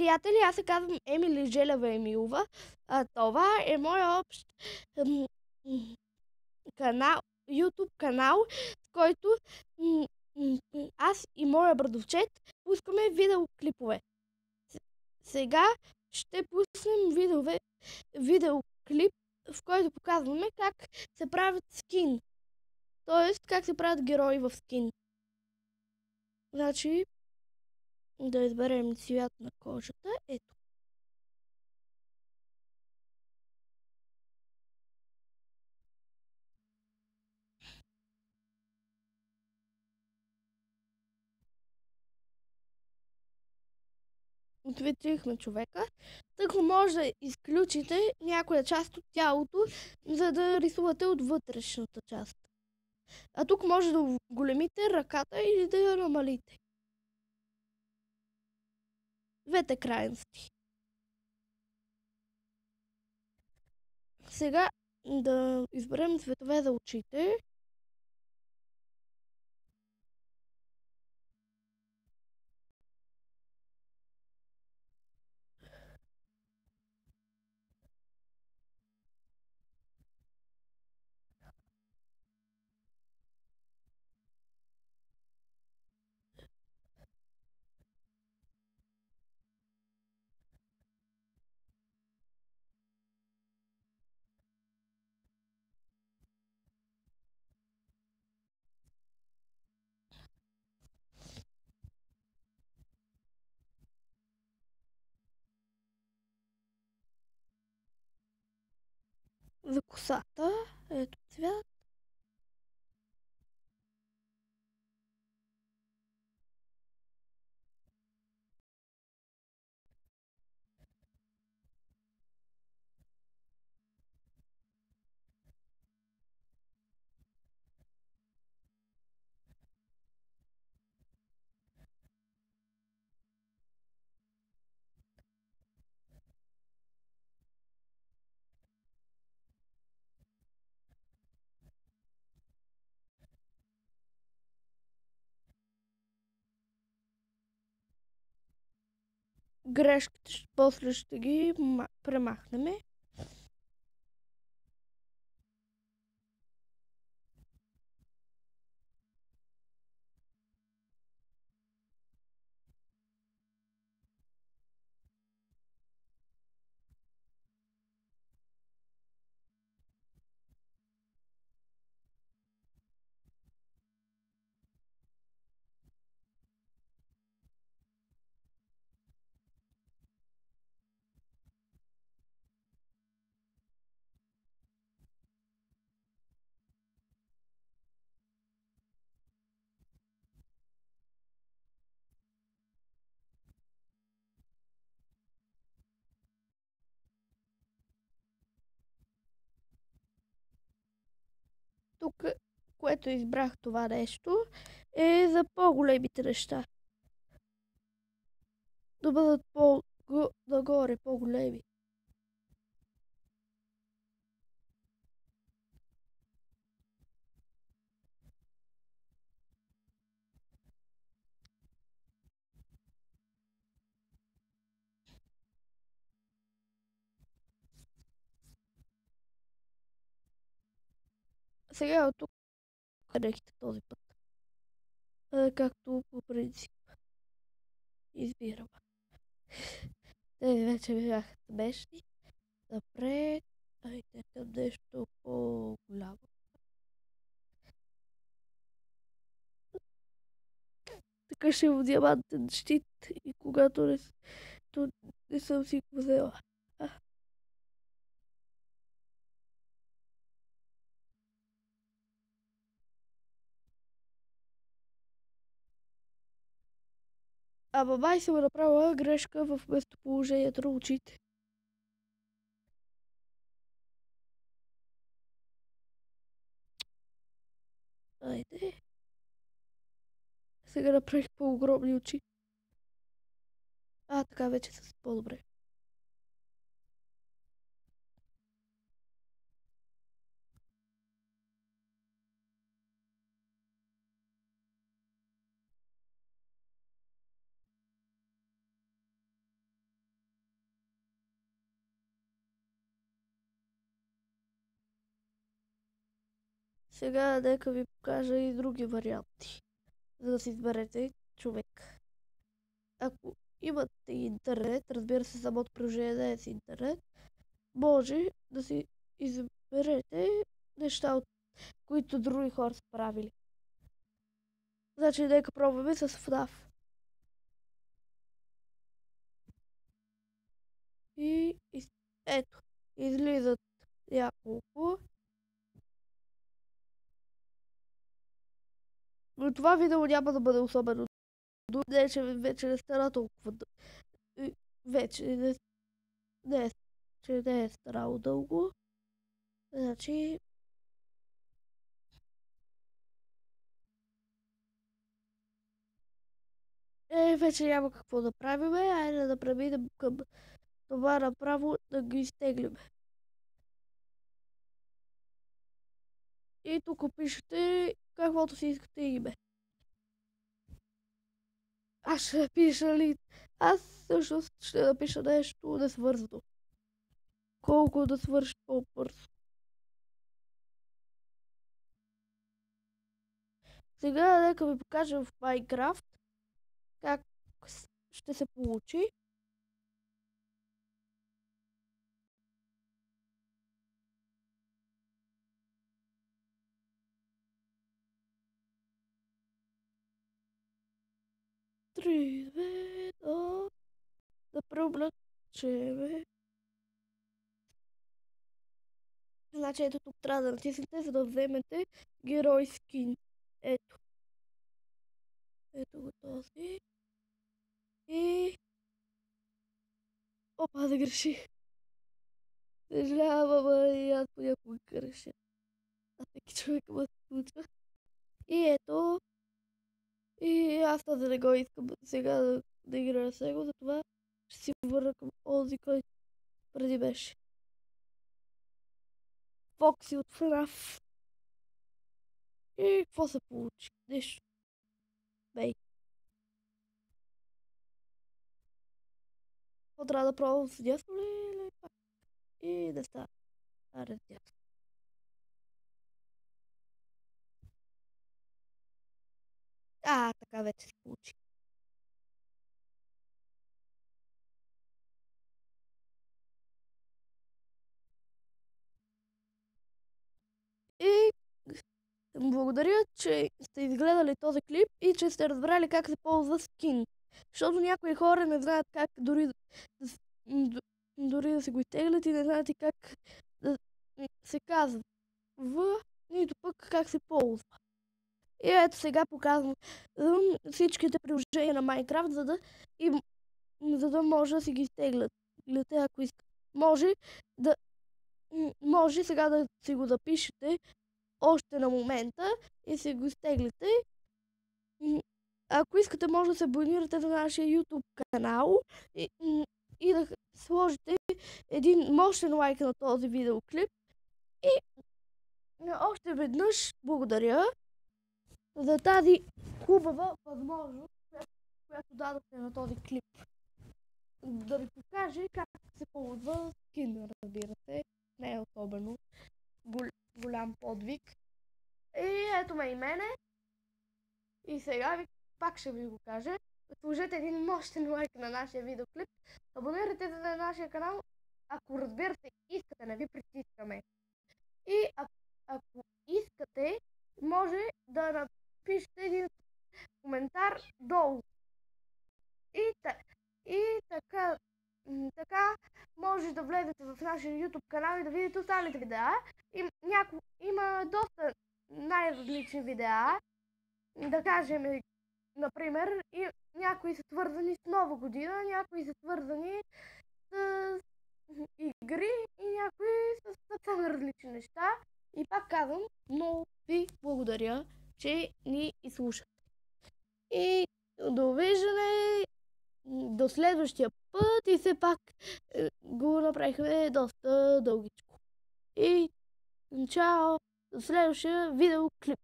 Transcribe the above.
приятели, аз се казвам Емили Желева Емилова. А, това е моя общ м- м- канал, YouTube канал, с който м- аз и моя брадовчет пускаме видеоклипове. Сега ще пуснем видеове, видеоклип, в който показваме как се правят скин. Тоест, как се правят герои в скин. Значи, да изберем цвят на кожата. Ето. Ответрихме човека. Тък може да изключите някоя част от тялото, за да рисувате от вътрешната част. А тук може да големите ръката или да я намалите. Двете крайности. Сега да изберем цветове за очите. За косата. Ето Грешките после ще ги ма- премахнем. Тук, което избрах това нещо, е за по-големите неща. Да бъдат по-нагоре, по-големи. Сега от тук дрехите този път. А, както по принцип избирам. Те вече бяха смешни. Напред. Айде към нещо по-голямо. Така ще имам диамантен щит и когато не, то не съм си го взела. Ама май съм направила грешка в местоположението на очите. Айде. Сега направих по-огромни очи. А, така вече са по-добре. Сега нека ви покажа и други варианти, за да си изберете човек. Ако имате интернет, разбира се, самото приложение не е с интернет, може да си изберете неща, от които други хора са правили. Значи, нека пробваме с FNAF. И, и ето, излизат няколко. Това видео няма да бъде особено не, че вече не стара толкова Вече не, не, че не е старало дълго. Значи... Е, вече няма какво да правим. Айде да преминем към това направо да ги изтеглим. И тук пишете каквото си искате име. Аз ще напиша ли... Аз всъщност ще напиша нещо несвързано. Колко да свърши по-бързо. Сега нека ви покажа в Майнкрафт как ще се получи. Едно. Да преоблачеме. Значи ето тук трябва да натиснете, за да вземете герой скин. Ето. Ето го този. И... Опа, да греших. Съжалявам, ама и аз понякога греша. А всеки човек ме случва. И ето, аз тази не го искам сега да, да играя с него, затова ще си върна към онзи, който преди беше. Фокси от FNAF. И какво се получи? Нищо. Бей. Какво трябва да пробвам с дясно ли? И да става. Аре, дясно. А, така вече се получи. И благодаря, че сте изгледали този клип и че сте разбрали как се ползва скин. Защото някои хора не знаят как дори дори да се го изтеглят и не знаят и как да се казва в, нито пък как се ползва. И ето сега показвам всичките приложения на Майнкрафт, за да, за да може да си ги изтеглят. Ако искате. Може да може сега да си го запишете още на момента и си го изтеглите. Ако искате, може да се абонирате на нашия YouTube канал и, и да сложите един мощен лайк на този видеоклип. И още веднъж благодаря за тази хубава възможност, която дадохте на този клип. Да ви покаже как се ползва скин, разбира се. Не е особено гол, голям подвиг. И ето ме и мене. И сега ви, пак ще ви го кажа. Сложете един мощен лайк на нашия видеоклип. Абонирайте се на нашия канал, ако разбира се искате, не ви притискаме. И а, ако искате, може да пишете един коментар долу. И, и така, така може да влезете в нашия YouTube канал и да видите останалите видеа. И, няко, има доста най-различни видеа. Да кажем, например, и някои са свързани с Нова година, някои са свързани с игри и някои с съвсем различни неща. И пак казвам, много ви благодаря че ни изслушат. И довиждане до следващия път и все пак е, го направихме доста дългичко. И чао до следващия видеоклип.